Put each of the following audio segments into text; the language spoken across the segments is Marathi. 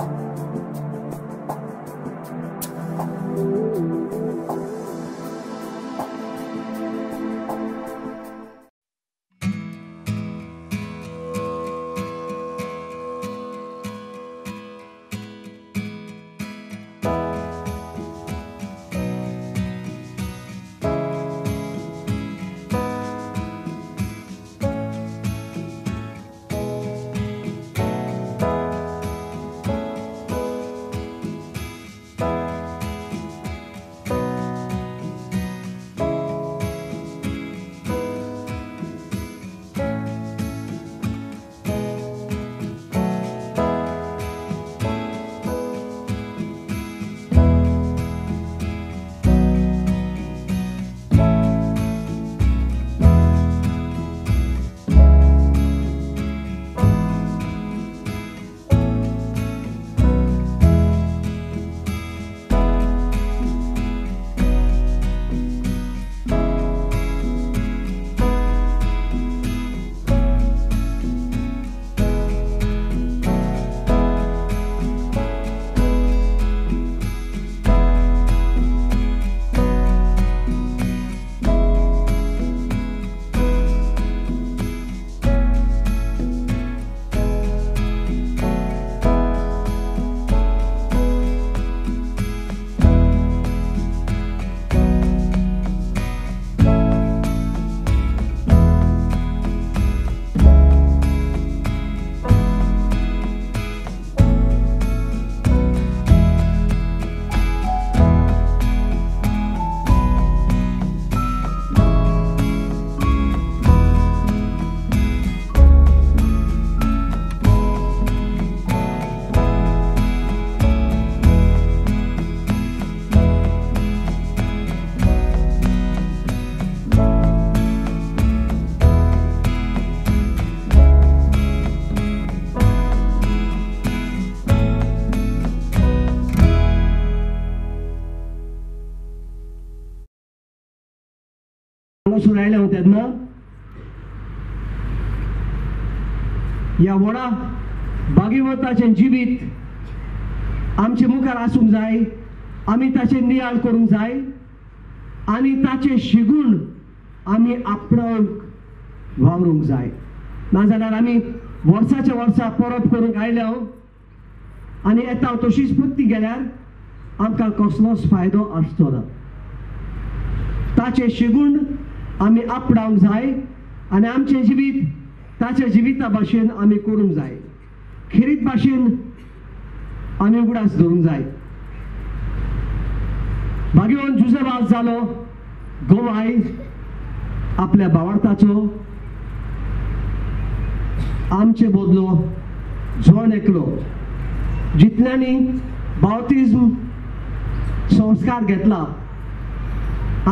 何? वचून राहिल्या होत्या तेन्ना ह्या व्हडा भागीवताचें जिवीत आमचे मुखार आसूंक जाय आमी ताचे नियाळ करूंक जाय आनी ताचे शिगूण आमी आपणावंक वावरूंक जाय. नाजाल्यार आमी वर्साच्या वर्सा परत करूंक आयले आनी येता हो तशीच पुत्ती गेल्यार आमकां कसलोच फायदो आसचो ना. ताचे शिगूण आमी आपणावंक जाय आनी आमचें जिवीत ताच्या जिविता भाशेन आमी करूंक जाय. खिरीत भाशेन आमी उगडास धरूंक जाय. भाग्यवान जुजेबाज जालो गोवाय आपल्या भावार्थाचो आमचे बदलो जोण एकलो. जितल्यांनी बावतिझम संस्कार घेतला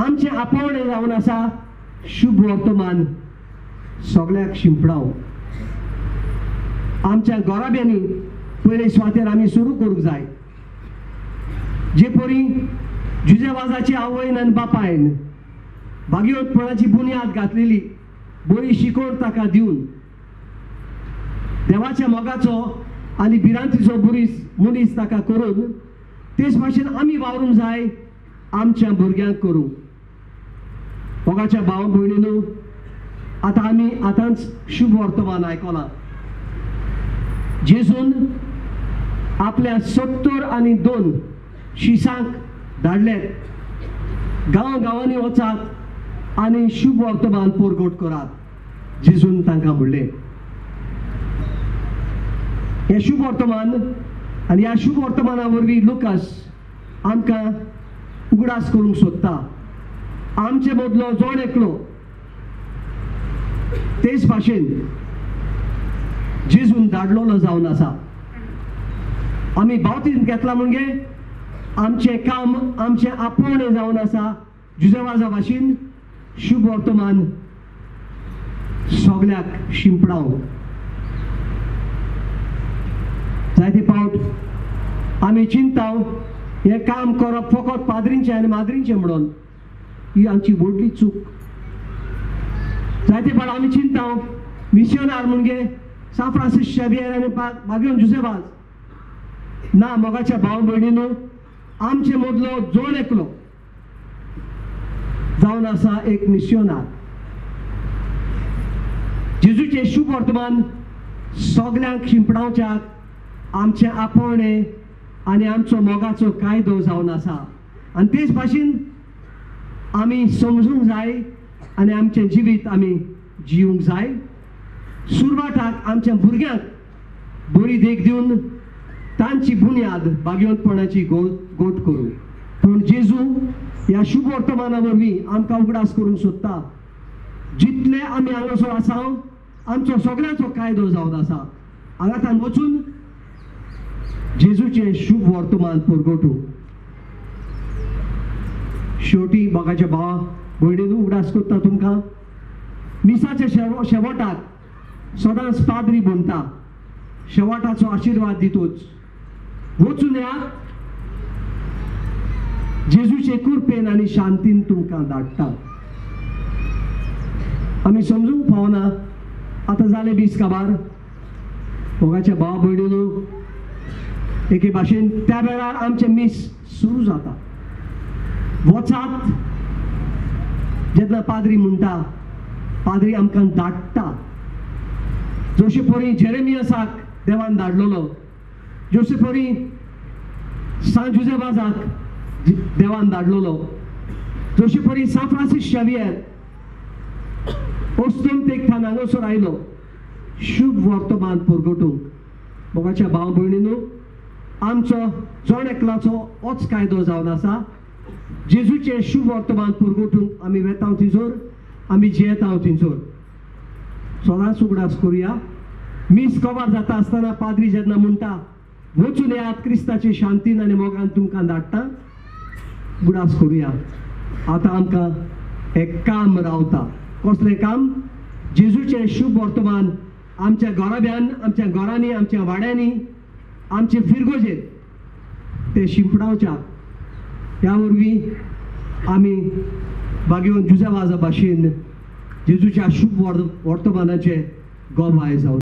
आमचे आपोवणे जावन आसा शुभ वर्तमान सगळ्याक शिंपडाव. आमच्या गोराब्यांनी पयले स्वातेर आमी सुरू करूंक जाय. जे परी जुजेवाजाची आवयन आनी बापायन भागीवतपणाची बुन्याद घातलेली बरी शिकवण ताका दिवन देवाच्या मोगाचो आनी भिरांतीचो बुरीस मनीस ताका करून तेच भाशेन आमी वावरूंक जाय आमच्या भुरग्यांक करूंक मोगाच्या भाव भयणीनो आतां आमी आतांच शुभ वर्तमान आयकलां जेजून आपल्या सत्तर आनी दोन शिसांक धाडले गांव गांवांनी वचात आनी शुभ वर्तमान पोरगोट करात जेजून तांकां म्हणलें. हे शुभ वर्तमान आनी ह्या शुभ वर्तमाना वरवीं लुकास आमकां उगडास करूंक सोदता. आमचे बदलो जोड एकलो. तेच भाशेन जिजून धाडलोलो जावन आसा. आमी बावतीन घेतला म्हणजे आमचें काम आमचें आपोवणें जावन आसा. जुजवाजा भाशेन शुभ वर्तमान सगळ्याक शिंपडाव. जायते पावट आमी चिंताव. हें काम करप फकत पाद्रींचे आनी माद्रींचे म्हणून. ही आमची व्हडली चूक. जायते पाड आमी चिंताव. मिशनार म्हणजे सान फ्रांसीस शेबियर आनी बागेवन जुसेबाज ना मोगाच्या भाव भयणीनो आमचे मदलो जोड एकलो. जावन आसा एक मिशनार जेजूचे शुभ वर्तमान सगळ्यांक शिंपडावच्याक आमचे आपोवणे आनी आमचो मोगाचो कायदो जावन आसा आनी तेच भाशेन आमी समजूंक जाय आनी आमचें जिवीत आमी जिवंक जाय सुरवाताक आमच्या भुरग्यांक बरी देख दिवन तांची बुन्याद बागेवंतपणाची गोड गोट करूं. पूण जेजू ह्या शुभ वर्तमाना वरवीं आमकां उगडास करूंक सोदता. जितले आमी हांगासर आसा आमचो सगळ्यांचो कायदो जावन आसा हांगाच्यान वचून जेजूचे शुभ वर्तमान परगटू. शेवटी मोगाच्या भावा भयणीन उगडास कोत्ता तुमकां. मिसाच्या शेव शेवटाक सदांच पाद्री म्हणटा शेवटाचो आशिर्वाद दितूच. वचून या. जेजूचे कुरपेन आनी शांतीन तुमकां धाडटा आमी समजूंक पावना आतां जाले बीस काबार मोगाच्या भाव भयणीनो एके भाशेन त्या वेळार आमचे मीस सुरू जाता. वचात जेन्ना पाद्री म्हणटा पाद्री आमकां धाडटा जशे परी जेरेमियसाक देवान धाडलेलो जशे परी सांजुजेबाजाक देवान धाडलेलो जशे परी सान शवियर शावियर ओस्तून तेगठान हांगासर आयलो शुभ वर्तमान पुरगटूंक मोगाच्या भाव भयणीनू आमचो जण एकलाचो होच कायदो जावन आसा जेजूचे शुभ वर्तमान परगटूंक आमी वेतांव थिंचोर आमी जियेतांव थिंचोर सदांच उगडास करुया मीस कवर जाता आसतना पाद्री जेन्ना म्हणटा वचून येयात क्रिस्ताचे शांतीन आनी मोगान तुमकां धाडटा उगडास करुया आतां आमकां एक काम रावता कसलें काम जेजूचें शुभ वर्तमान आमच्या घराब्यान आमच्या घरांनी आमच्या वाड्यांनी आमचे फिरगोजेर ते शिंपडावच्या त्यापूर्वी आम्ही आमी बागेवन जुजा वाजा भाशेन जेजूच्या शुभ वर्तमानाचे गोबाय जावन